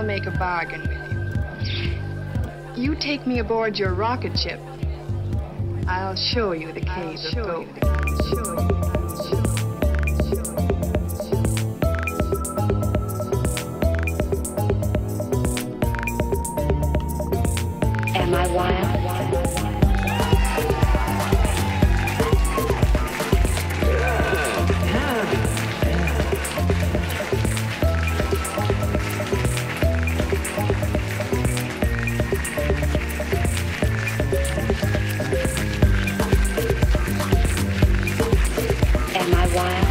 I'll make a bargain with you. You take me aboard your rocket ship. I'll show you the cave of gold. Am I wild?